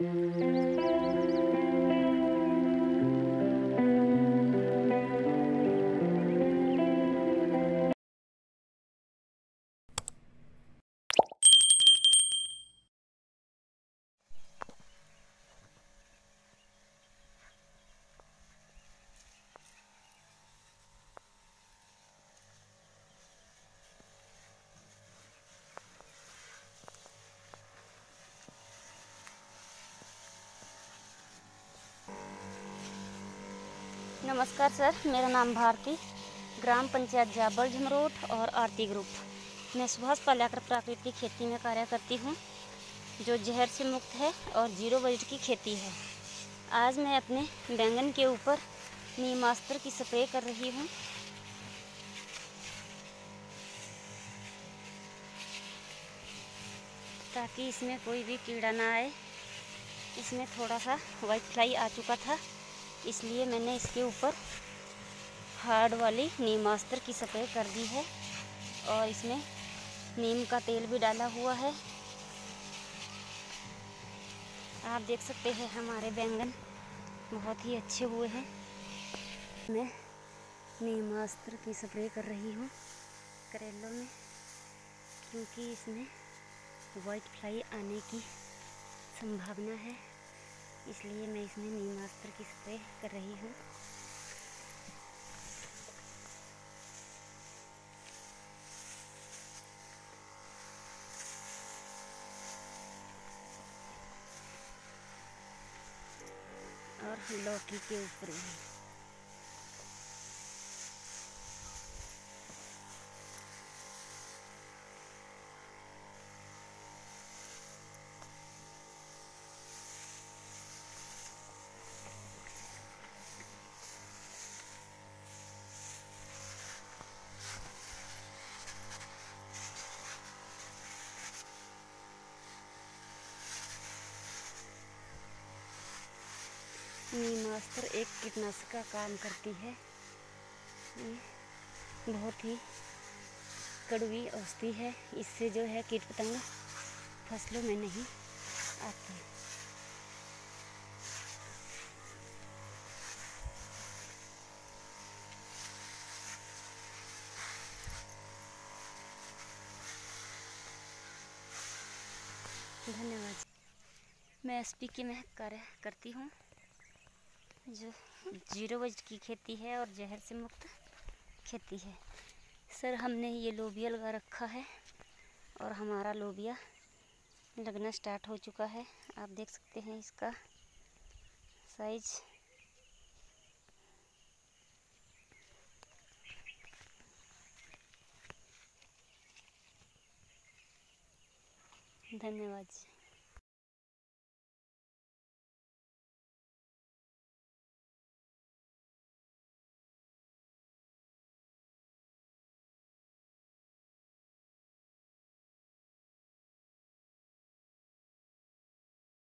Música नमस्कार सर, मेरा नाम भारती, ग्राम पंचायत जाबल झमरोट और आरती ग्रुप। मैं सुभाष पाल्याकर प्राकृतिक खेती में कार्य करती हूँ, जो जहर से मुक्त है और ज़ीरो बजट की खेती है। आज मैं अपने बैंगन के ऊपर नीमास्त्र की स्प्रे कर रही हूँ। ताकि इसमें कोई भी कीड़ा ना आए। इसमें थोड़ा सा वाइट फ्लाई आ चुका था। इसलिए मैंने इसके ऊपर हार्ड वाली नीमास्त्र की स्प्रे कर दी है और इसमें नीम का तेल भी डाला हुआ है। आप देख सकते हैं हमारे बैंगन बहुत ही अच्छे हुए हैं। मैं नीमास्त्र की स्प्रे कर रही हूँ करेलों में, क्योंकि इसमें वाइट फ्लाई आने की संभावना है। इसलिए मैं इसमें नीम अस्त्र की स्प्रे कर रही हूँ। और लौकी के ऊपर नीमास्त्र एक कीटनाशक का काम करती है। बहुत ही कड़वी औषधि है। इससे जो है कीट पतंग फ़सलों में नहीं आते। धन्यवाद। मैं एस पी की मैं कार्य करती हूँ। जो ज़ीरो बजट की खेती है और जहर से मुक्त खेती है। सर, हमने ये लोबिया लगा रखा है और हमारा लोबिया लगना स्टार्ट हो चुका है। आप देख सकते हैं इसका साइज़। धन्यवाद